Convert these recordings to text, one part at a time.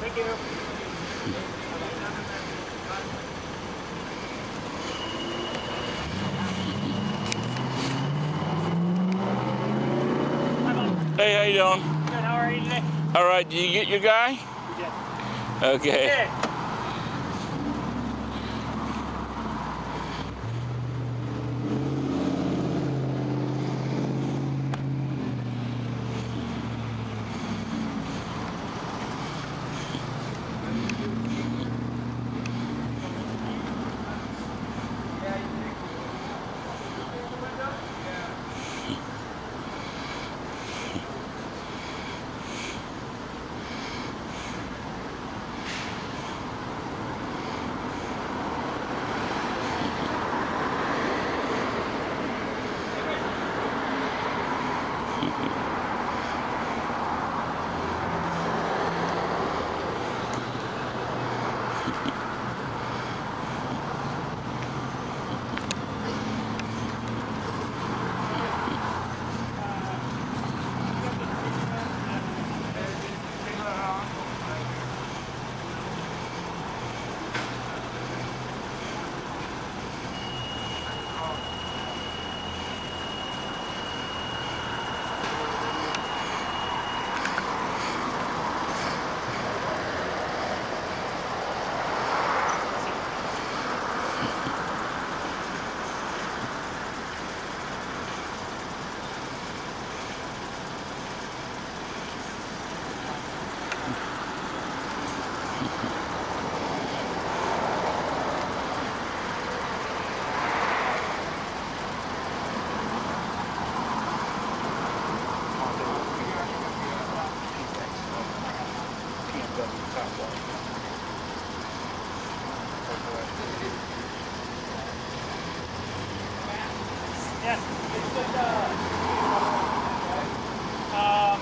thank you. Hey, how you doing? Good, how are you today? All right, did you get your guy? We did. Okay. Yeah. Yes. It's just, uh, um,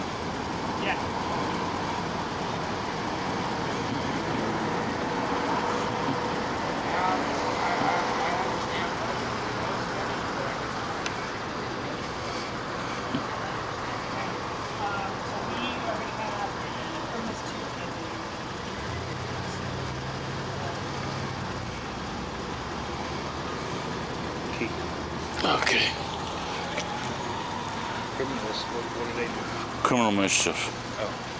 to Okay. Criminals, what, what do they do? Criminal mischief. Oh.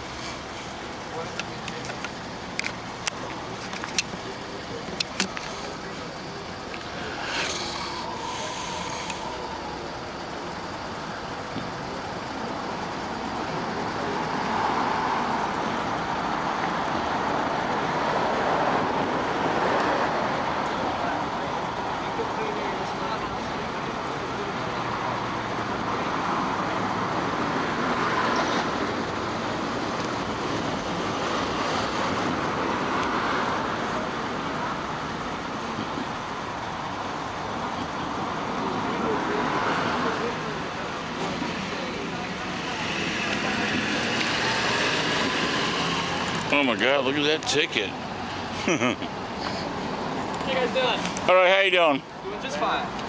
Oh my God, look at that ticket. How you guys doing? All right, how you doing? Doing just fine.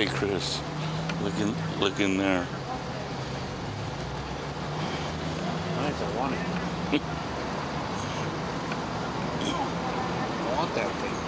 Hey, Chris. Look in, look in there. Nice, I want it. I want that thing,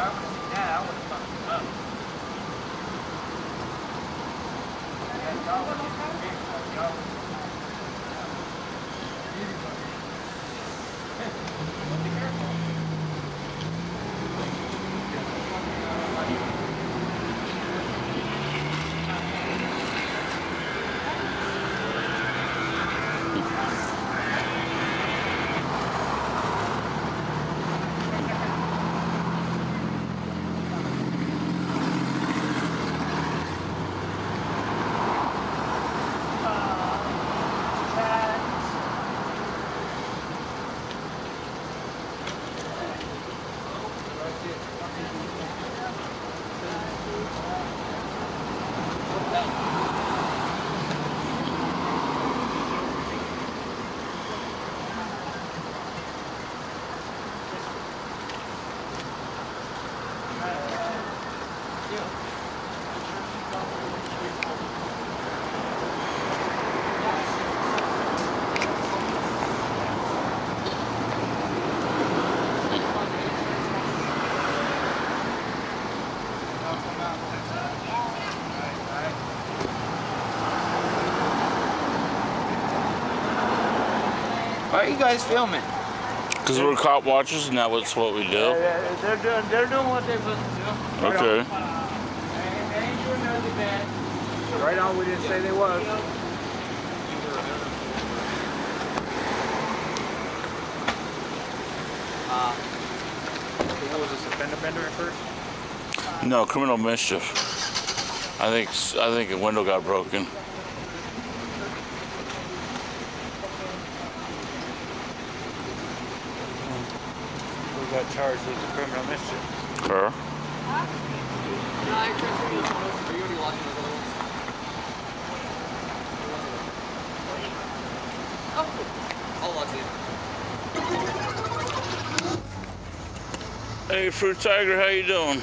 I would have seen that, I would have fucked y'all. You guys filming? Because we're cop watchers and that's what we do. They're, they're doing they're doing what they're supposed to do. Okay. They, they ain't doing nothing bad. Right on, we didn't say they was. Uh, What was this, a fender bender at first? No, criminal mischief. I think I think a window got broken. Got charged with the criminal mischief? Her. no, I transferred you those. Are you already locking those other ones? Oh, cool. I'll lock these. Hey, Fruit Tiger, how you doing?